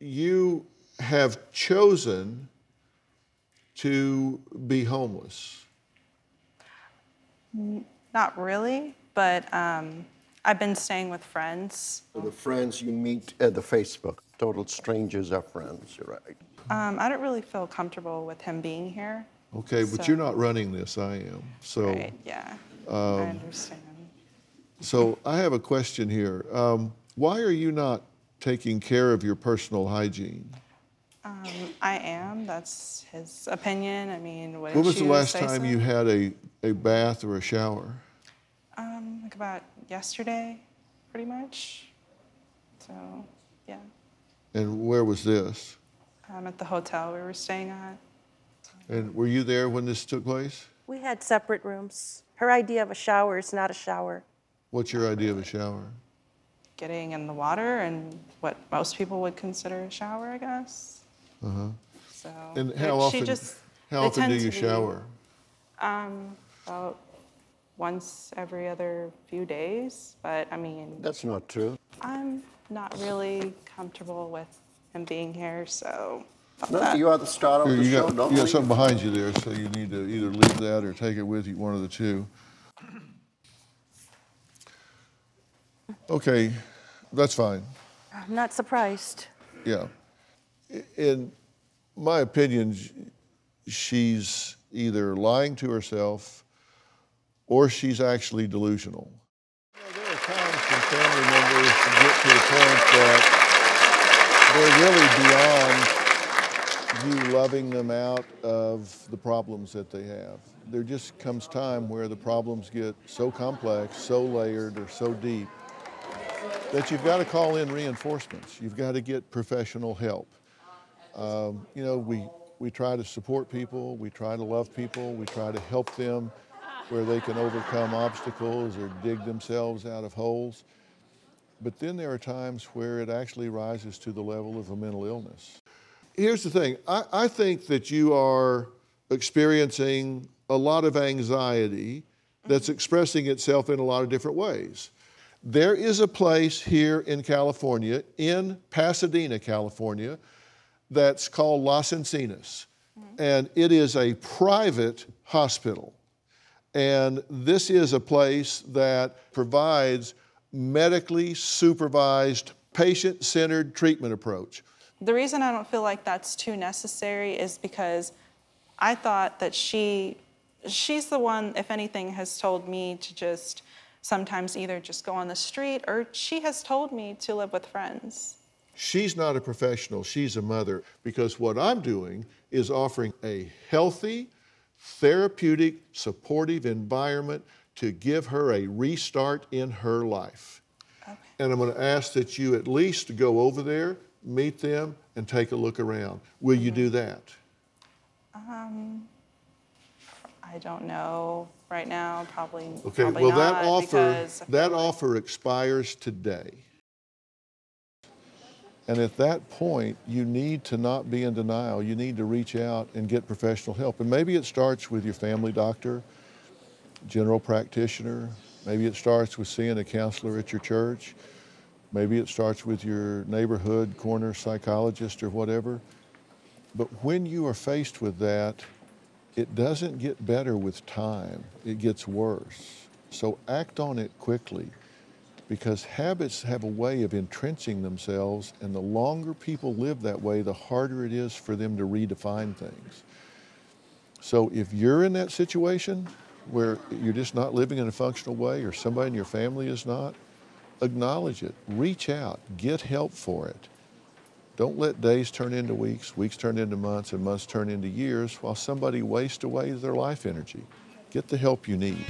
you have chosen to be homeless. Not really, but um, I've been staying with friends. The friends you meet at the Facebook, total strangers are friends, you're right. Um, I don't really feel comfortable with him being here. Okay, but you're not running this, I am. So, Right, yeah, I Um, understand. so I have a question here. Um, why are you not taking care of your personal hygiene? Um, I am, that's his opinion. I mean, When wouldn't was the last time so? you had a, a bath or a shower? Um, like about yesterday, pretty much. So, yeah. And where was this? I'm at the hotel we were staying at. And were you there when this took place? We had separate rooms. Her idea of a shower is not a shower. What's your idea of a shower? Getting in the water and what most people would consider a shower, I guess. Uh-huh. So. And how she often, just- how often do you to be, shower? Um, about once every other few days, but I mean, That's not true. I'm not really comfortable with him being here, so. No, that. you are the star of Here, the you show, got, don't you got something behind you there, so you need to either leave that or take it with you, one of the two. Okay, that's fine. I'm not surprised. Yeah. In my opinion, she's either lying to herself or she's actually delusional. You know, there are times when family members get to the point that they're really beyond you loving them out of the problems that they have. There just comes time where the problems get so complex, so layered, or so deep that you've got to call in reinforcements. You've got to get professional help. Um, you know, we, we try to support people, we try to love people, we try to help them where they can overcome obstacles or dig themselves out of holes. But then there are times where it actually rises to the level of a mental illness. Here's the thing I, I think that you are experiencing a lot of anxiety that's expressing itself in a lot of different ways. There is a place here in California, in Pasadena, California, that's called Las Encinas. And it is a private hospital. And this is a place that provides medically supervised, patient centered treatment approach. The reason I don't feel like that's too necessary is because I thought that she, she's the one, if anything, has told me to just sometimes either just go on the street or she has told me to live with friends. She's not a professional, she's a mother. Because what I'm doing is offering a healthy, therapeutic, supportive environment to give her a restart in her life. Okay. And I'm going to ask that you at least go over there, meet them, and take a look around. Will you do that? Um, I don't know right now, probably, Okay, probably well, that offer, that offer expires today. And at that point, you need to not be in denial. You need to reach out and get professional help. And maybe it starts with your family doctor, general practitioner. Maybe it starts with seeing a counselor at your church. Maybe it starts with your neighborhood corner psychologist or whatever. But when you are faced with that, it doesn't get better with time, it gets worse. So act on it quickly because habits have a way of entrenching themselves, and the longer people live that way, the harder it is for them to redefine things. So if you're in that situation where you're just not living in a functional way, or somebody in your family is not, acknowledge it, reach out, get help for it. Don't let days turn into weeks, weeks turn into months, and months turn into years while somebody wastes away their life energy. Get the help you need.